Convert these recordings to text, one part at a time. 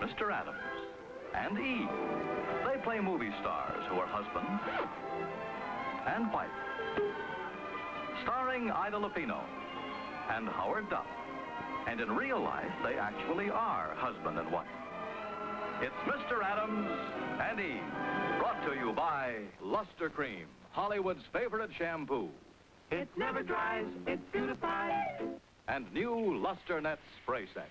Mr. Adams and Eve. They play movie stars who are husband and wife. Starring Ida Lupino and Howard Duff. And in real life, they actually are husband and wife. It's Mr. Adams and Eve, brought to you by Lustre-Creme, Hollywood's favorite shampoo. It never dries, it beautifies. And new Luster Net Spray Set.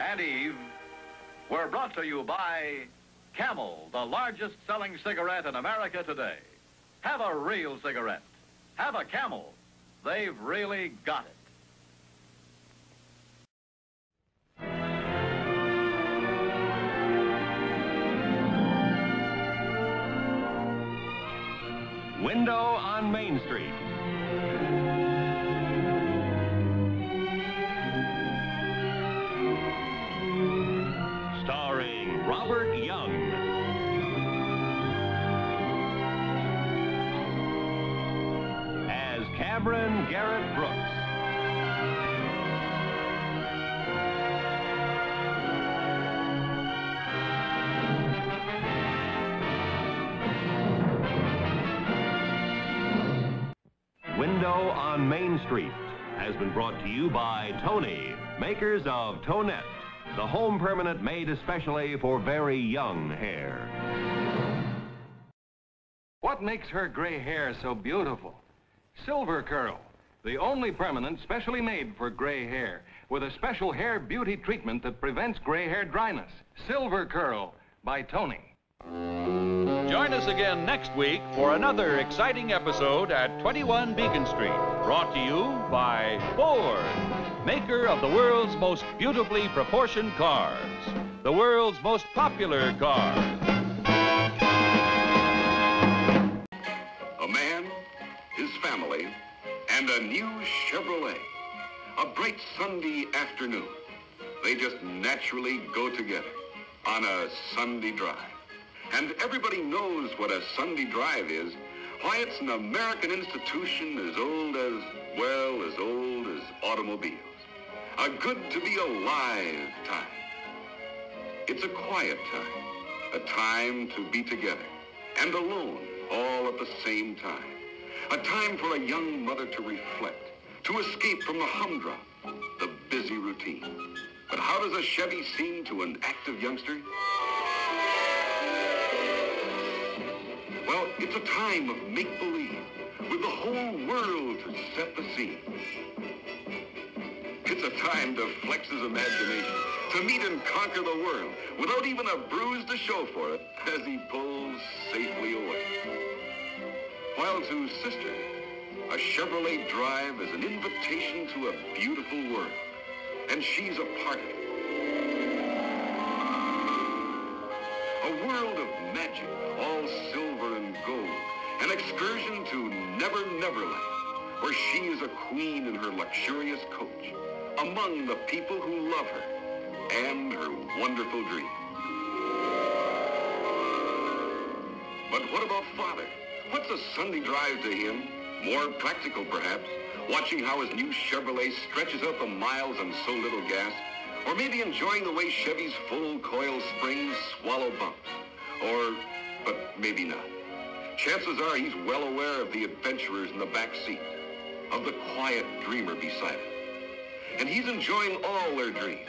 And Eve were brought to you by Camel, the largest selling cigarette in America today. Have a real cigarette. Have a Camel. They've really got it. Window on Main Street. Cameron Garrett Brooks. Window on Main Street has been brought to you by Toni, makers of Tonette, the home permanent made especially for very young hair. What makes her gray hair so beautiful? Silver Curl, the only permanent specially made for gray hair, with a special hair beauty treatment that prevents gray hair dryness. Silver Curl by Toni. Join us again next week for another exciting episode at 21 Beacon Street, brought to you by Ford, maker of the world's most beautifully proportioned cars, the world's most popular cars. And a new Chevrolet. A bright Sunday afternoon. They just naturally go together on a Sunday drive. And everybody knows what a Sunday drive is. Why, it's an American institution as old as, well, as old as automobiles. A good to be alive time. It's a quiet time. A time to be together and alone all at the same time. A time for a young mother to reflect, to escape from the humdrum, the busy routine. But how does a Chevy seem to an active youngster? Well, it's a time of make-believe, with the whole world to set the scene. It's a time to flex his imagination, to meet and conquer the world, without even a bruise to show for it, as he pulls safely away. While to sister, a Chevrolet Drive is an invitation to a beautiful world, and she's a part of it. A world of magic, all silver and gold. An excursion to Never Neverland, where she is a queen in her luxurious coach, among the people who love her and her wonderful dreams. But what about father? What's a Sunday drive to him? More practical, perhaps. Watching how his new Chevrolet stretches out the miles on so little gas. Or maybe enjoying the way Chevy's full coil springs swallow bumps. Or, but maybe not. Chances are he's well aware of the adventurers in the back seat, of the quiet dreamer beside him. And he's enjoying all their dreams.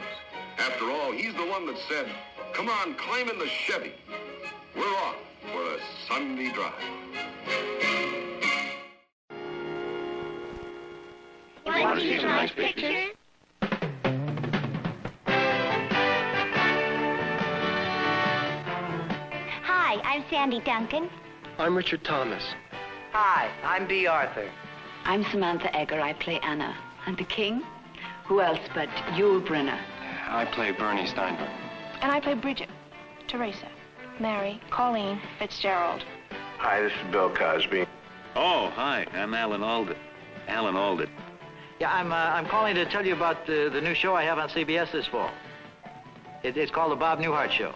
After all, he's the one that said, come on, climb in the Chevy. We're off for a Sunday drive. Want to see some nice pictures? Hi, I'm Sandy Duncan. I'm Richard Thomas. Hi, I'm Bea Arthur. I'm Samantha Eggar. I play Anna. And the king? Who else but Yul Brynner? I play Bernie Steinberg. And I play Bridget, Teresa, Mary, Colleen, Fitzgerald. Hi, this is Bill Cosby. Oh, hi. I'm Alan Alda. Alan Alda. Yeah, I'm, uh, I'm calling to tell you about the, the new show I have on CBS this fall. It, it's called The Bob Newhart Show.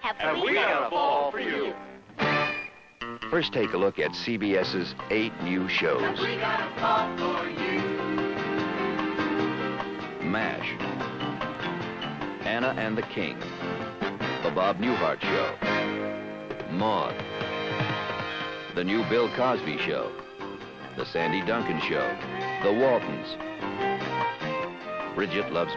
Have, Have we got a ball for you? First, take a look at CBS's eight new shows. Have we got a fall for you? MASH, Anna and the King, The Bob Newhart Show, Maude, The New Bill Cosby Show, The Sandy Duncan Show, The Waltons, Bridget Loves.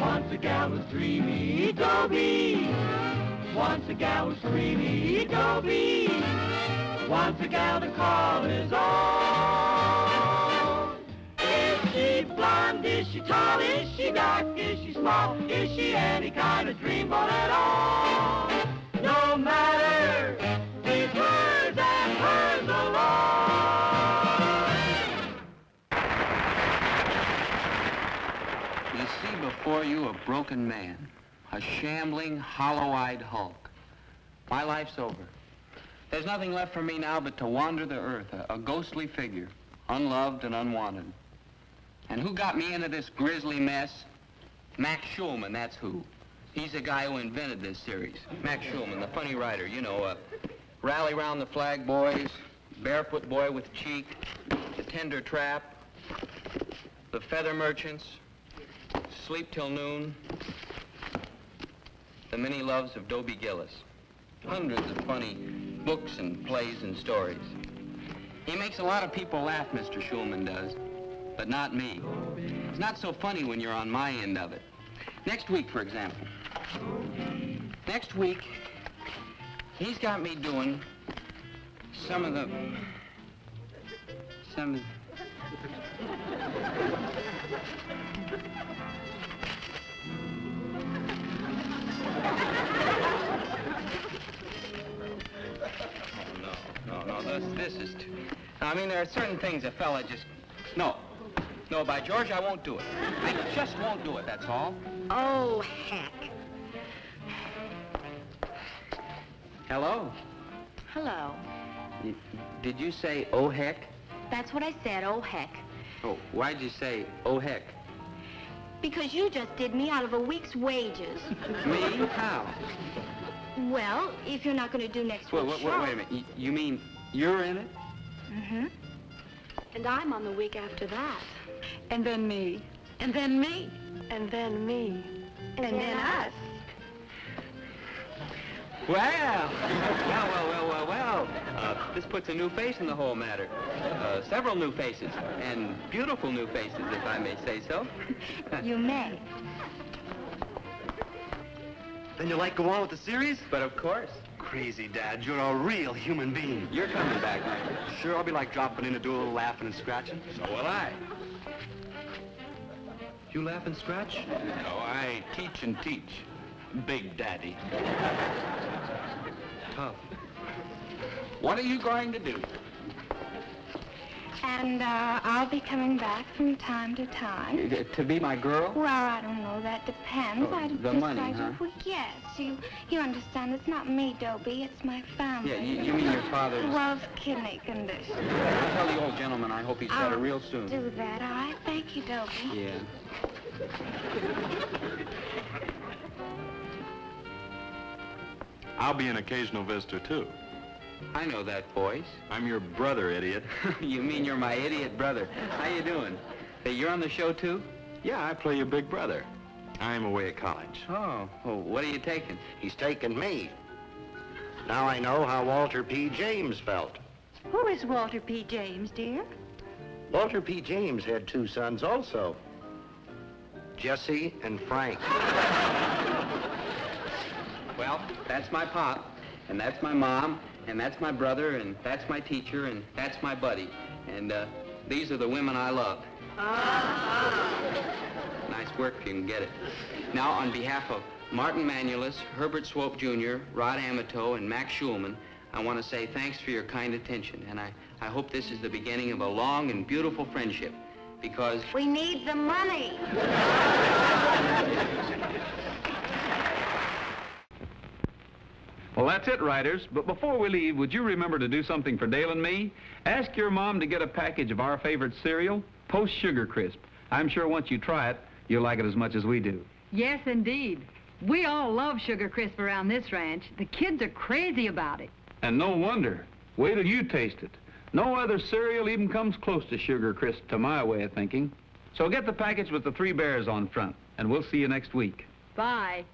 Once a gal dreamy, Dobie. Once a gal was creamy, Dobie. Once a gal to call is on. Is she blonde? Is she tall? Is she dark? Is she small? Is she any kind of dreamboat at all? No matter, he's hers and hers alone. You see before you a broken man, a shambling, hollow-eyed hulk. My life's over. There's nothing left for me now but to wander the earth, a, a ghostly figure, unloved and unwanted. And who got me into this grisly mess? Max Shulman, that's who. He's the guy who invented this series. Max Shulman, the funny writer, you know, uh, Rally Round the Flag Boys, Barefoot Boy with Cheek, The Tender Trap, The Feather Merchants, Sleep Till Noon, The Many Loves of Dobie Gillis. Hundreds of funny books and plays and stories. He makes a lot of people laugh, Mr. Shulman does, but not me. It's not so funny when you're on my end of it. Next week, for example. Next week, he's got me doing some of the... Some of... No, I mean, there are certain things a fella just... No. No, by George, I won't do it. I just won't do it, that's all. Oh, heck. Hello? Hello. Y- Did you say, oh, heck? That's what I said, oh, heck. Oh, why'd you say, oh, heck? Because you just did me out of a week's wages. Me? How? Well, if you're not going to do next Wait, week's wait, wait, show... wait a minute. Y- You mean you're in it? Mm-hmm. And I'm on the week after that. And then me. And then me. And then me. And, then, us. Well, well, well, well, well, well. Uh, this puts a new face in the whole matter. Uh, several new faces, and beautiful new faces, if I may say so. You may. Then you like go on with the series? But of course. Crazy, Dad. You're a real human being. You're coming back, aren't? Sure, I'll be like dropping in to do a little laughing and scratching. So will I. You laugh and scratch? No, I teach and teach. Big Daddy. Tough. What are you going to do? And uh, I'll be coming back from time to time. To be my girl? Well, I don't know. That depends. Oh, I the money, decided- huh? Well, yes. You you understand? It's not me, Dobie. It's my family. Yeah, you, you mean your father's... Love's kidney condition. I'll tell the old gentleman I hope he's better I'll real soon. Do that, all right? Thank you, Dobie. Yeah. I'll be an occasional visitor, too. I know that voice. I'm your brother, idiot. you mean you're my idiot brother. How you doing? Hey, you're on the show, too? Yeah, I play your big brother. I'm away at college. Oh, oh what are you taking? He's taking me. Now I know how Walter P. James felt. Who is Walter P. James, dear? Walter P. James had two sons also. Jesse and Frank. Well, that's my pop, and that's my mom, and that's my brother, and that's my teacher, and that's my buddy. And uh, these are the women I love. Nice work if you can get it. Now, on behalf of Martin Manulis, Herbert Swope Jr., Rod Amateau, and Max Shulman, I want to say thanks for your kind attention, and I, I hope this is the beginning of a long and beautiful friendship, because... We need the money. Well, that's it, writers. But before we leave, would you remember to do something for Dale and me? Ask your mom to get a package of our favorite cereal, Post Sugar Crisp. I'm sure once you try it, you'll like it as much as we do. Yes, indeed. We all love Sugar Crisp around this ranch. The kids are crazy about it. And no wonder. Wait till you taste it. No other cereal even comes close to Sugar Crisp to my way of thinking. So get the package with the three bears on front, and we'll see you next week. Bye.